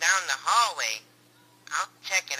down the hallway. I'll check